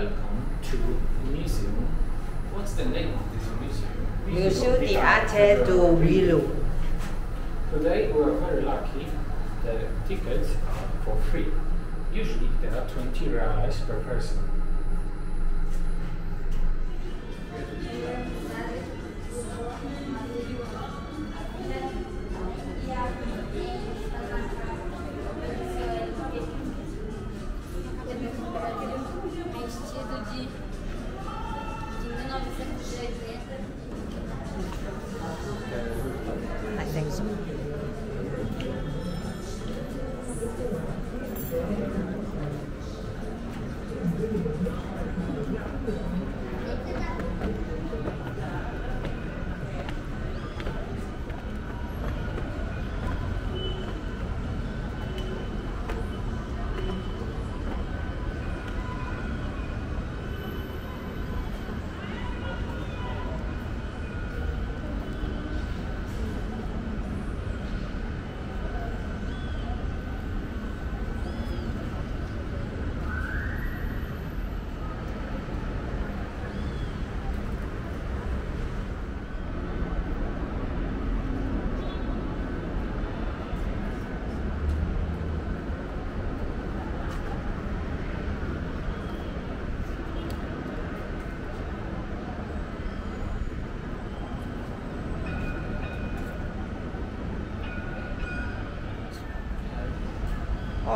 Welcome to museum. What's the name of this museum? Museu de Arte do Rio. Today we are very lucky. The tickets are for free. Usually there are 20 reais per person.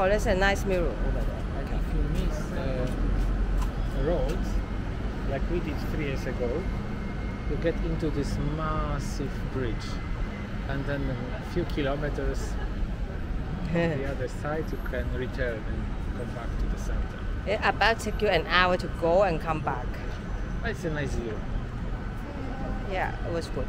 Oh, that's a nice mirror over there. Like if you miss uh, the road, like we did three years ago, you get into this massive bridge, and then a few kilometers on the other side you can return and come back to the center. It about take you an hour to go and come back. It's a nice view. Yeah, it was good.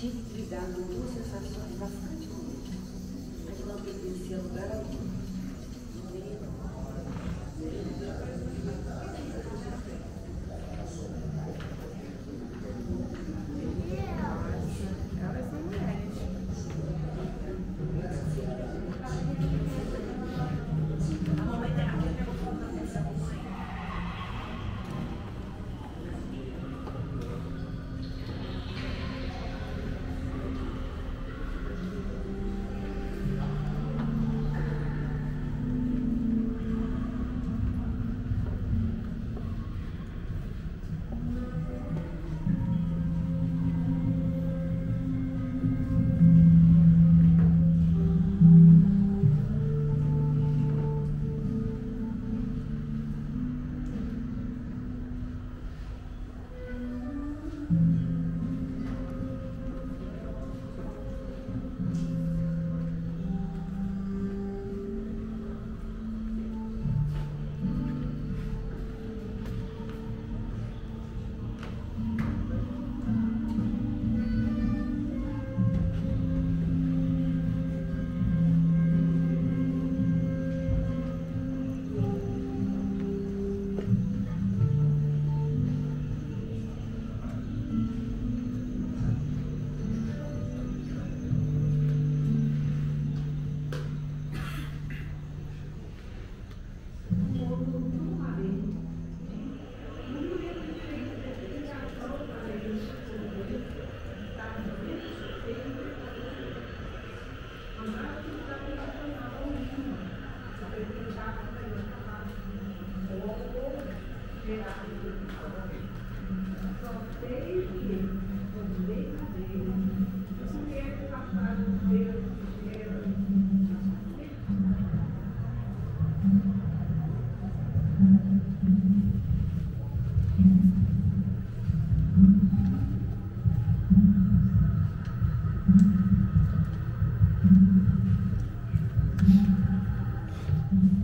tive que lidar com duas sensações bastante ruins. Mas não pertencia a lugar algum. Nem, nem, Mm-hmm.